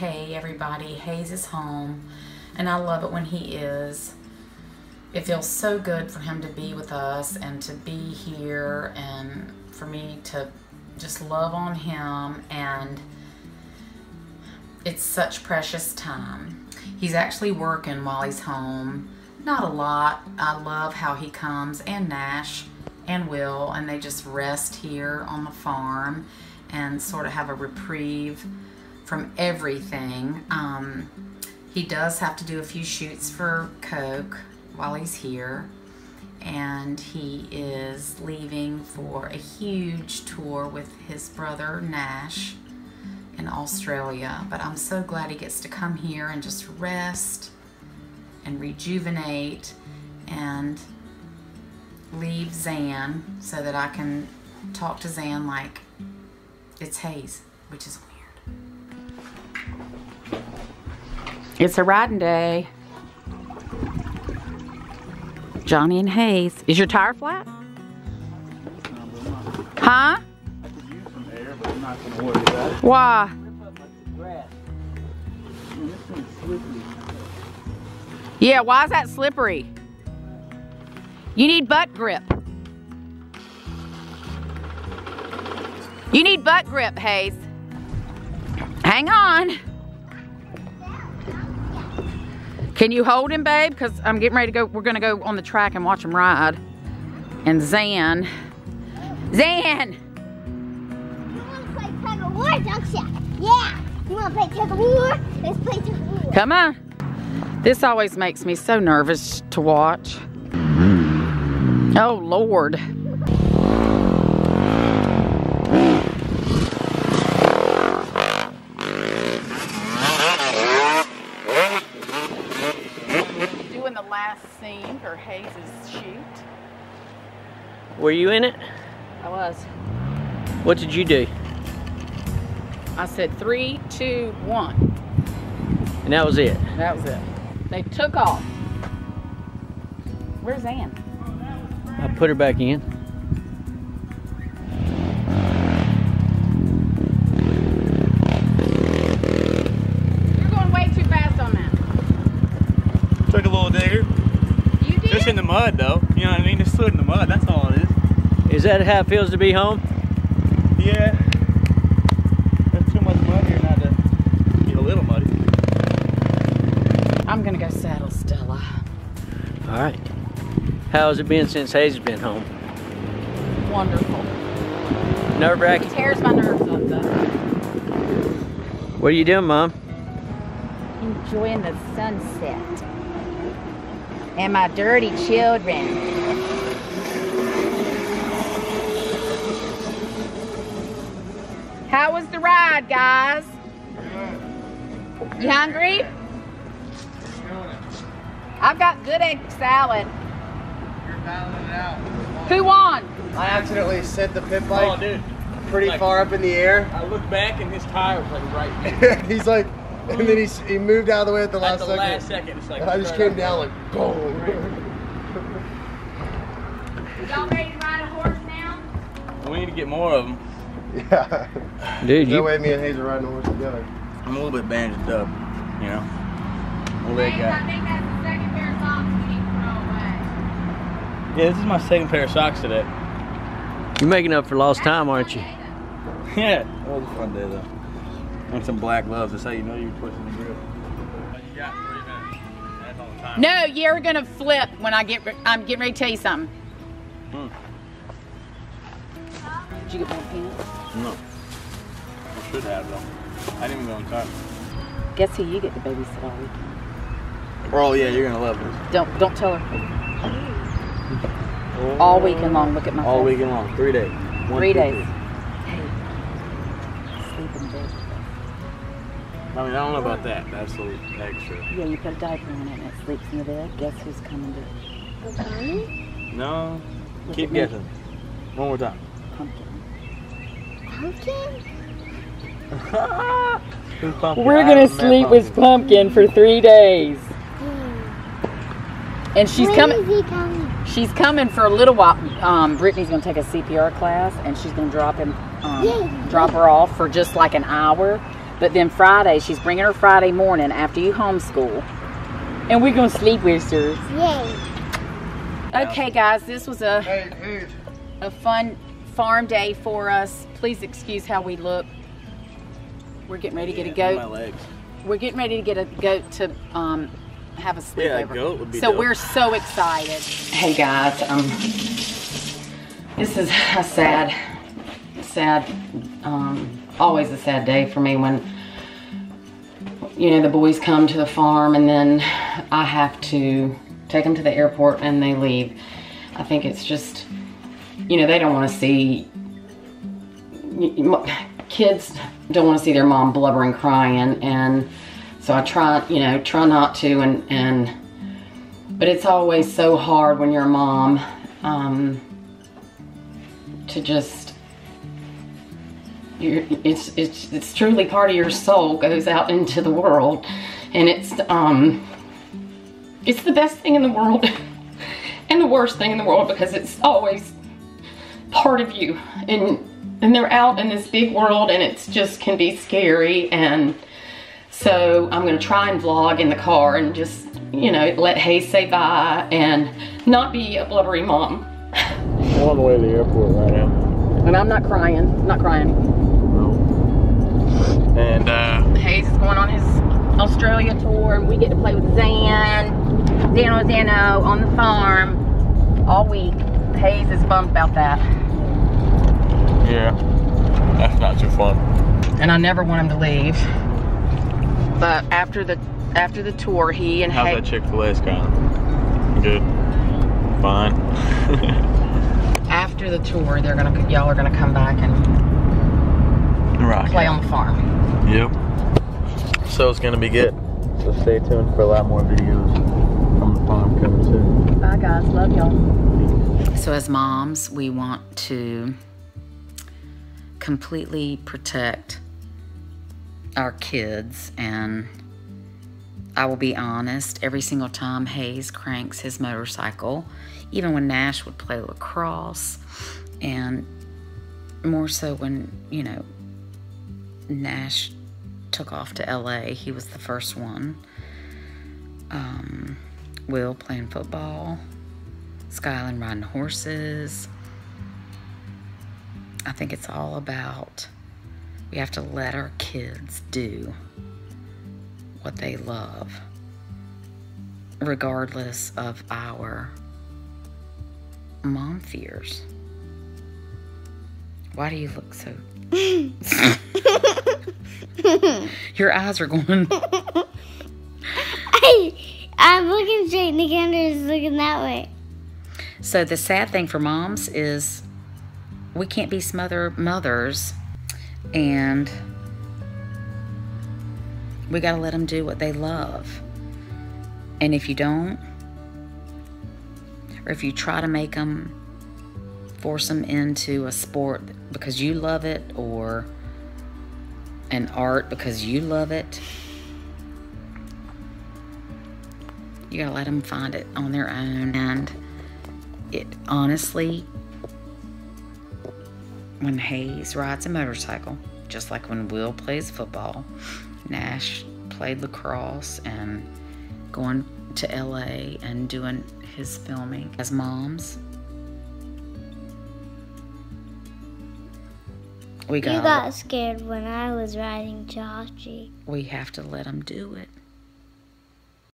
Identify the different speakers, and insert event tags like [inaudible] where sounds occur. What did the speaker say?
Speaker 1: hey everybody, Hayes is home, and I love it when he is. It feels so good for him to be with us and to be here and for me to just love on him and it's such precious time. He's actually working while he's home. Not a lot. I love how he comes and Nash and Will and they just rest here on the farm and sort of have a reprieve from everything. Um, he does have to do a few shoots for Coke while he's here and he is leaving for a huge tour with his brother Nash in Australia. But I'm so glad he gets to come here and just rest and rejuvenate and leave Zan so that I can talk to Zan like it's Hayes, which is It's a riding day. Johnny and Hayes. Is your tire flat? Huh? Why? Yeah, why is that slippery? You need butt grip. You need butt grip, Hayes. Hang on. Can you hold him, babe? Because I'm getting ready to go. We're going to go on the track and watch him ride. And Zan. Zan!
Speaker 2: You want to play tug of war, don't you? Yeah. You want to play tug of war? Let's play tug of war.
Speaker 1: Come on. This always makes me so nervous to watch. Mm-hmm. Oh, Lord. Doing the last scene for Hayes' shoot.
Speaker 3: Were you in it?
Speaker 1: I was.
Speaker 3: What did you do?
Speaker 1: I said three, two, one.
Speaker 3: And that was it.
Speaker 1: That was it. They took off. Where's Ann?
Speaker 3: I put her back in.
Speaker 4: In the mud though. You know what I mean? Just stood in the mud, that's all it is.
Speaker 3: Is that how it feels to be home?
Speaker 4: Yeah. There's too much mud here not to get a little muddy.
Speaker 1: I'm gonna go saddle Stella.
Speaker 3: All right. How has it been since Hayes has been home?
Speaker 1: Wonderful.
Speaker 3: Nerve wracking.
Speaker 1: Tears my nerves up though.
Speaker 3: What are you doing, Mom?
Speaker 5: enjoying the sunset and my dirty children.
Speaker 1: How was the ride, guys? You hungry? I've got good egg salad. Who won?
Speaker 6: I accidentally set the pit
Speaker 4: Oh
Speaker 6: bike
Speaker 4: dude.
Speaker 6: pretty
Speaker 4: like-
Speaker 6: far up in the air.
Speaker 4: I looked back and his tire was like right [laughs]
Speaker 6: He's like, and then he, he moved out of the way at the last
Speaker 4: at
Speaker 6: last
Speaker 4: the
Speaker 6: second.
Speaker 4: last second. It's like
Speaker 6: And I just came down like, boom.
Speaker 1: Y'all ready to ride a horse now?
Speaker 4: We need to get more of them.
Speaker 6: yeah.
Speaker 3: Dude,
Speaker 6: No
Speaker 3: you
Speaker 6: way me and Hayes are riding a horse together.
Speaker 4: I'm a little bit bandaged up, you know. What leg
Speaker 1: James, I think that's the second pair of socks we need to throw away.
Speaker 4: Yeah, this is my second pair of socks today.
Speaker 3: you're making up for lost time, aren't you? [laughs]
Speaker 4: Yeah, that was a fun day though. And some black gloves. That's how you know you're twisting the grip. You got three minutes. That's all the time.
Speaker 1: No, you're gonna flip when I get. I'm getting ready to tell you something.
Speaker 4: Hmm.
Speaker 1: Did you get more peanuts?
Speaker 4: No. I should have though. I didn't even go inside.
Speaker 1: Guess who you get to babysit all weekend?
Speaker 4: Oh yeah, you're gonna love this.
Speaker 1: Don't don't tell her. All weekend long. Look at my
Speaker 4: All weekend long. Three days. One,
Speaker 1: Three
Speaker 4: two,
Speaker 1: days. Hey,
Speaker 4: I mean, I don't know about that. That's a little extra.
Speaker 1: Yeah, you put a diaper on it and it sleeps in the bed. Guess who's coming to
Speaker 4: No.
Speaker 1: Look
Speaker 4: Keep
Speaker 1: at me.
Speaker 4: guessing. One more time.
Speaker 1: pumpkin?
Speaker 2: Pumpkin?
Speaker 4: Who's [laughs] pumpkin?
Speaker 1: We're gonna
Speaker 4: haven't met
Speaker 1: sleep with Pumpkin for three days. And she's coming.
Speaker 2: is he coming?
Speaker 1: She's coming for a little while. Um, Brittany's gonna take a CPR class, and she's gonna drop him, um,
Speaker 2: Yay.
Speaker 1: drop her off for just like an hour.
Speaker 5: But then Friday, she's bringing her Friday morning after you homeschool. And we're going to sleep with her.
Speaker 2: Yay.
Speaker 5: Okay, guys, this was a,
Speaker 6: Hey, hey.
Speaker 5: a fun farm day for us. Please excuse how we look. We're getting ready to get a
Speaker 4: My
Speaker 5: goat.
Speaker 4: legs.
Speaker 5: We're getting ready to get a goat to um, have a sleepover.
Speaker 4: Yeah, a goat would be
Speaker 5: So
Speaker 4: dope.
Speaker 5: we're so excited. Hey guys, um, this is a sad, sad, um, always a sad day for me when, you know, the boys come to the farm and then I have to take them to the airport and they leave. I think it's just, you know, they don't want to see, kids don't want to see their mom blubbering, crying, and so I try, you know, try not to, and and but it's always so hard when you're a mom um, to just it's it's it's truly part of your soul goes out into the world, and it's um it's the best thing in the world [laughs] and the worst thing in the world because it's always part of you. And and they're out in this big world and it's just can be scary. And so I'm gonna try and vlog in the car and just you know let Hayes say bye and not be a blubbery mom. [laughs]
Speaker 4: I'm on the way to the airport right now.
Speaker 5: and I'm not crying I'm not crying
Speaker 4: And uh,
Speaker 5: Hayes is going on his Australia tour and we get to play with Zan Zano Zano on the farm all week Hayes is bummed about that
Speaker 4: yeah, that's not too fun.
Speaker 5: and I never want him to leave but after the after the tour he and
Speaker 4: How's
Speaker 5: Hayes
Speaker 4: that Chick-fil-A, Skylar? Good. Fine. [laughs]
Speaker 5: after the tour they're gonna y'all are gonna come back and
Speaker 4: Rock.
Speaker 5: play on the farm
Speaker 4: Yep. So it's gonna be good. So stay tuned for a lot more videos from the farm coming soon.
Speaker 5: bye guys love y'all
Speaker 1: So, as moms, we want to completely protect our kids. And I will be honest, every single time Hayes cranks his motorcycle, even when Nash would play lacrosse, and more so when, you know, Nash took off to LA, he was the first one. Um, Will playing football. Skylynn riding horses. I think it's all about we have to let our kids do what they love, regardless of our mom fears. Why do you look so? [laughs] [laughs] Your eyes are going.
Speaker 2: Hey, [laughs] I'm looking straight. Nikander is looking that way.
Speaker 1: So the sad thing for moms is we can't be smother mothers and we got to let them do what they love. And if you don't or if you try to make them force them into a sport because you love it or an art because you love it, you got to let them find it on their own and it honestly when Hayes rides a motorcycle, just like when Will plays football, Nash played lacrosse and going to LA and doing his filming as moms. We
Speaker 2: You
Speaker 1: got,
Speaker 2: got scared when I was riding Chachi.
Speaker 1: we have to let him do it.